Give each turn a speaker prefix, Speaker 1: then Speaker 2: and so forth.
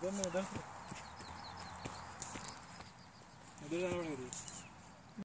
Speaker 1: ഇതൊന്നും ഇടാൻ ഇതൊരു അവിടെ വരും